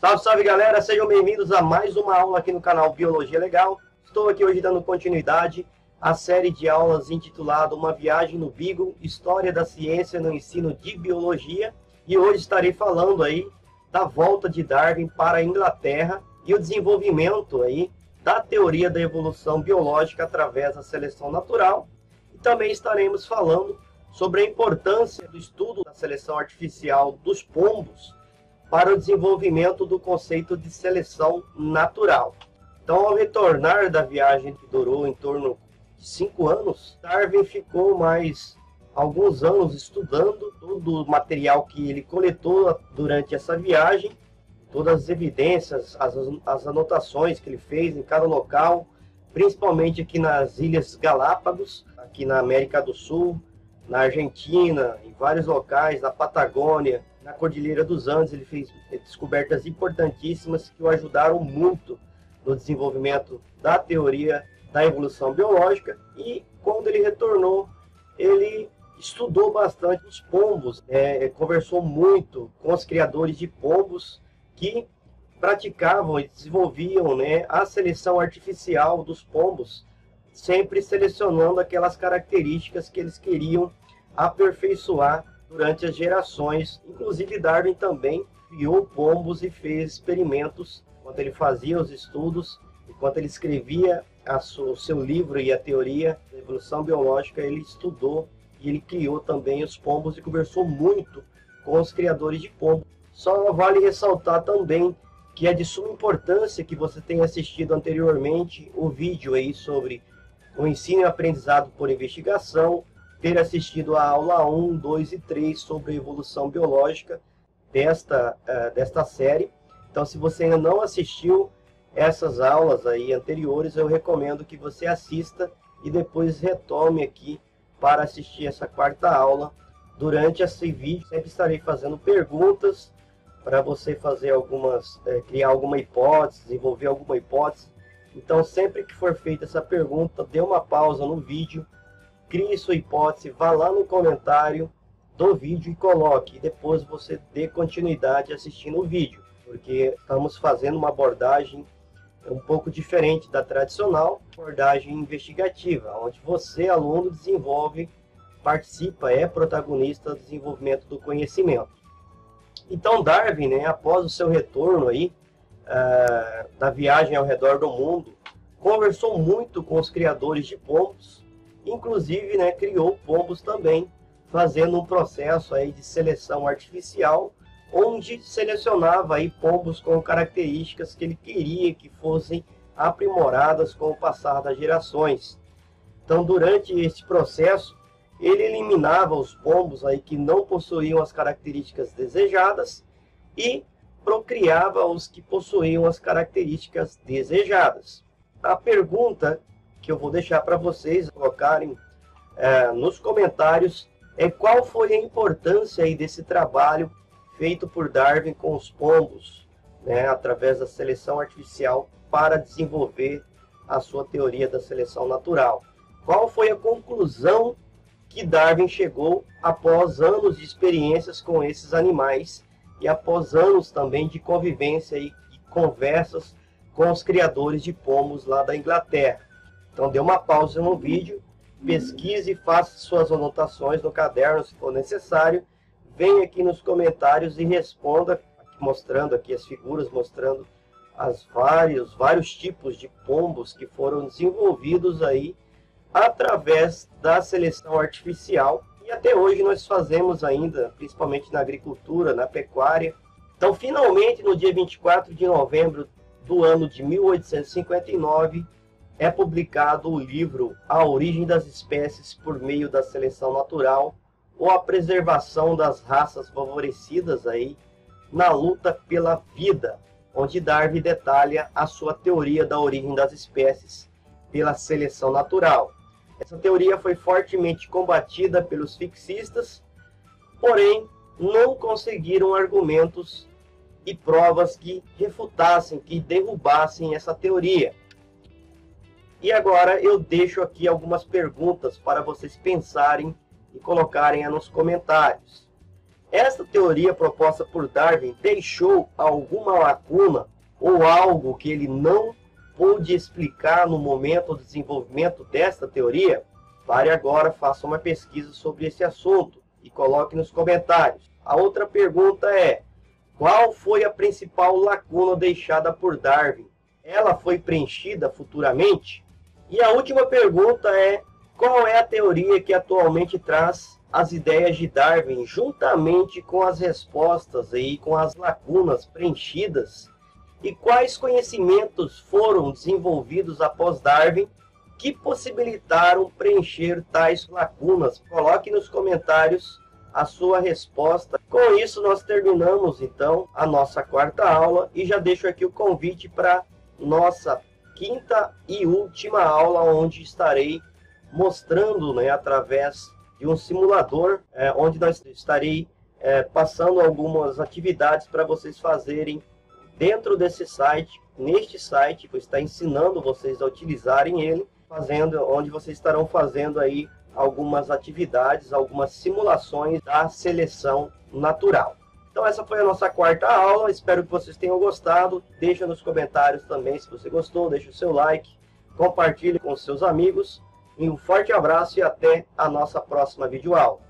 Salve, salve galera, sejam bem-vindos a mais uma aula aqui no canal Biologia Legal. Estou aqui hoje dando continuidade à série de aulas intitulada Uma Viagem no Beagle, História da Ciência no Ensino de Biologia. E hoje estarei falando aí da volta de Darwin para a Inglaterra e o desenvolvimento aí da teoria da evolução biológica através da seleção natural. E também estaremos falando sobre a importância do estudo da seleção artificial dos pombos para o desenvolvimento do conceito de seleção natural. Então, ao retornar da viagem que durou em torno de cinco anos, Darwin ficou mais alguns anos estudando todo o material que ele coletou durante essa viagem, todas as evidências, as, as anotações que ele fez em cada local, principalmente aqui nas Ilhas Galápagos, aqui na América do Sul, na Argentina, em vários locais, na Patagônia, na Cordilheira dos Andes, ele fez descobertas importantíssimas que o ajudaram muito no desenvolvimento da teoria da evolução biológica. E quando ele retornou, ele estudou bastante os pombos, é, conversou muito com os criadores de pombos que praticavam e desenvolviam né, a seleção artificial dos pombos, sempre selecionando aquelas características que eles queriam aperfeiçoar durante as gerações. Inclusive, Darwin também criou pombos e fez experimentos enquanto ele fazia os estudos, enquanto ele escrevia o seu livro e a teoria da evolução biológica, ele estudou e ele criou também os pombos e conversou muito com os criadores de pombos. Só vale ressaltar também que é de suma importância que você tenha assistido anteriormente o vídeo aí sobre o ensino e aprendizado por investigação, ter assistido a aula 1, 2 e 3 sobre evolução biológica desta, uh, desta série. Então, se você ainda não assistiu essas aulas aí anteriores, eu recomendo que você assista e depois retome aqui para assistir essa quarta aula. Durante esse vídeo, sempre estarei fazendo perguntas para você fazer algumas, é, criar alguma hipótese, desenvolver alguma hipótese. Então, sempre que for feita essa pergunta, dê uma pausa no vídeo crie sua hipótese, vá lá no comentário do vídeo e coloque. E depois você dê continuidade assistindo o vídeo, porque estamos fazendo uma abordagem um pouco diferente da tradicional, abordagem investigativa, onde você, aluno, desenvolve, participa, é protagonista do desenvolvimento do conhecimento. Então, Darwin, né, após o seu retorno aí, uh, da viagem ao redor do mundo, conversou muito com os criadores de pombos, Inclusive, né, criou pombos também, fazendo um processo aí de seleção artificial, onde selecionava aí pombos com características que ele queria que fossem aprimoradas com o passar das gerações. Então, durante esse processo, ele eliminava os pombos aí que não possuíam as características desejadas e procriava os que possuíam as características desejadas. A pergunta que eu vou deixar para vocês colocarem é, nos comentários é qual foi a importância aí desse trabalho feito por Darwin com os pombos, né, através da seleção artificial para desenvolver a sua teoria da seleção natural. Qual foi a conclusão que Darwin chegou após anos de experiências com esses animais e após anos também de convivência e conversas com os criadores de pomos lá da Inglaterra. Então dê uma pausa no vídeo, pesquise e faça suas anotações no caderno se for necessário. Venha aqui nos comentários e responda, mostrando aqui as figuras, mostrando as vários, vários tipos de pombos que foram desenvolvidos aí através da seleção artificial. E até hoje nós fazemos ainda, principalmente na agricultura, na pecuária. Então, finalmente, no dia 24 de novembro do ano de 1859, é publicado o livro A Origem das Espécies por Meio da Seleção Natural ou a Preservação das Raças Favorecidas aí na luta pela vida, onde Darwin detalha a sua teoria da origem das espécies pela seleção natural. Essa teoria foi fortemente combatida pelos fixistas, porém não conseguiram argumentos e provas que refutassem, que derrubassem essa teoria. E agora eu deixo aqui algumas perguntas para vocês pensarem e colocarem nos comentários. esta teoria proposta por Darwin deixou alguma lacuna ou algo que ele não pôde explicar no momento do desenvolvimento desta teoria? Pare agora, faça uma pesquisa sobre esse assunto e coloque nos comentários. A outra pergunta é: qual foi a principal lacuna deixada por Darwin? Ela foi preenchida futuramente? E a última pergunta é: qual é a teoria que atualmente traz as ideias de Darwin juntamente com as respostas aí, com as lacunas preenchidas? E quais conhecimentos foram desenvolvidos após Darwin que possibilitaram preencher tais lacunas? Coloque nos comentários a sua resposta. Com isso, nós terminamos então a nossa quarta aula e já deixo aqui o convite para nossa quinta e última aula, onde estarei mostrando, né, através de um simulador, é, onde nós estarei é, passando algumas atividades para vocês fazerem dentro desse site, neste site, que está ensinando vocês a utilizarem ele, fazendo, onde vocês estarão fazendo aí algumas atividades, algumas simulações da seleção natural. Então essa foi a nossa quarta aula, espero que vocês tenham gostado. Deixa nos comentários também se você gostou, deixa o seu like, compartilhe com seus amigos. E um forte abraço e até a nossa próxima videoaula.